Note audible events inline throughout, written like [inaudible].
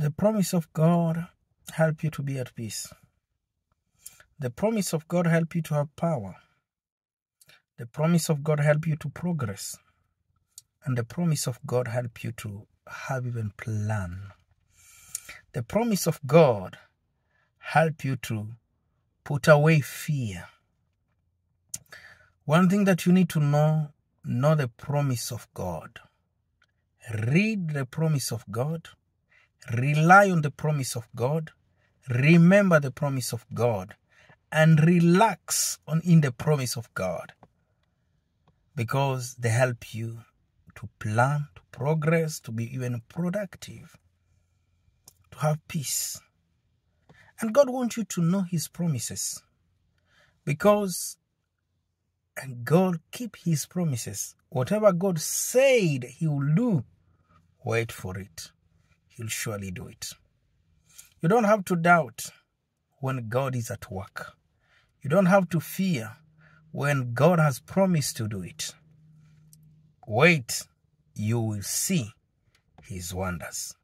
The promise of God help you to be at peace. The promise of God help you to have power. The promise of God help you to progress. And the promise of God help you to have even plan. The promise of God help you to put away fear. One thing that you need to know, know the promise of God. Read the promise of God. Rely on the promise of God. Remember the promise of God. And relax on in the promise of God. Because they help you to plan, to progress, to be even productive, to have peace. And God wants you to know His promises. Because and God keep His promises. Whatever God said He will do, wait for it. He'll surely do it. You don't have to doubt when God is at work. You don't have to fear when God has promised to do it. Wait, you will see His wonders.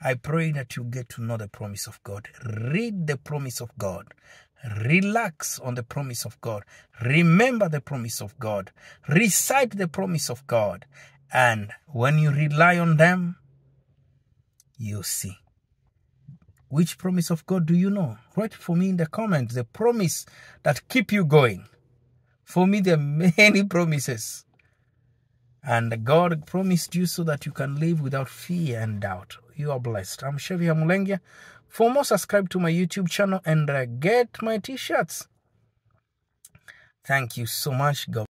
I pray that you get to know the promise of God. Read the promise of God. Relax on the promise of God. Remember the promise of God. Recite the promise of God. And when you rely on them, you see. Which promise of God do you know? Write for me in the comments the promise that keep you going. For me, there are many [laughs] promises. And God promised you so that you can live without fear and doubt. You are blessed. I'm Syaviha Mulengya. For more, subscribe to my YouTube channel and uh, get my t-shirts. Thank you so much. God